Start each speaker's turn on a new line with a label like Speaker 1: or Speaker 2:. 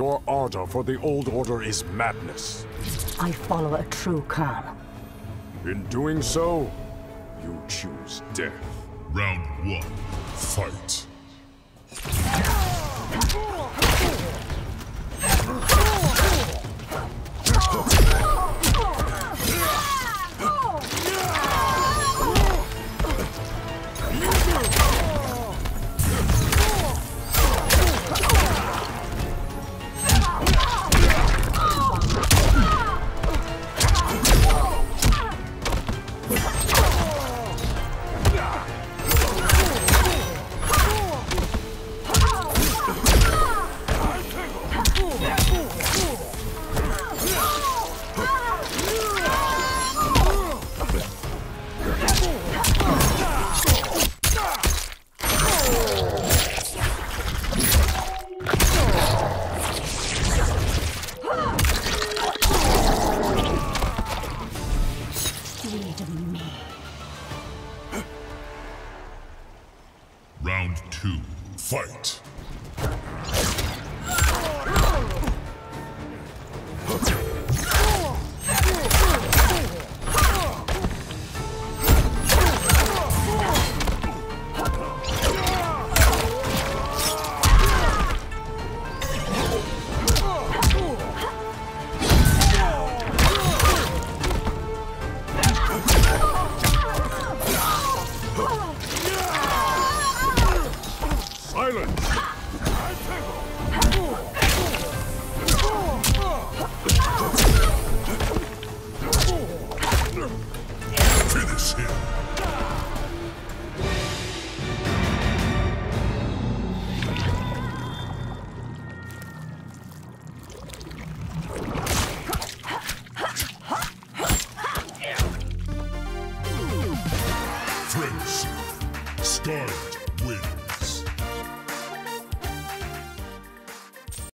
Speaker 1: Your ardor for the Old Order is madness.
Speaker 2: I follow a true Kahn.
Speaker 1: In doing so, you choose death.
Speaker 3: Round one, fight. Two, fight.
Speaker 1: Silence!
Speaker 3: Finish him. Start.